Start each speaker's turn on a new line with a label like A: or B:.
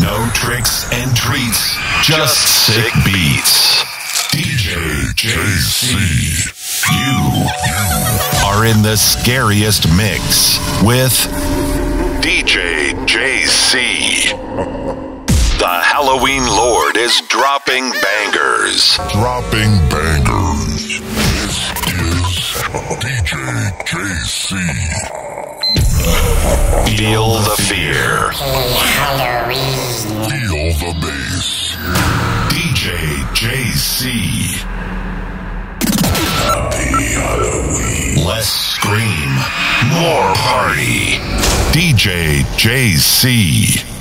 A: No tricks and treats, just sick beats. DJ JC. You are in the scariest mix with DJ JC. The Halloween Lord is dropping bangers.
B: dropping bangers. This is DJ JC.
A: Feel the fear.
B: The bass.
A: DJ JC. Happy Halloween. Less scream, more party. DJ JC.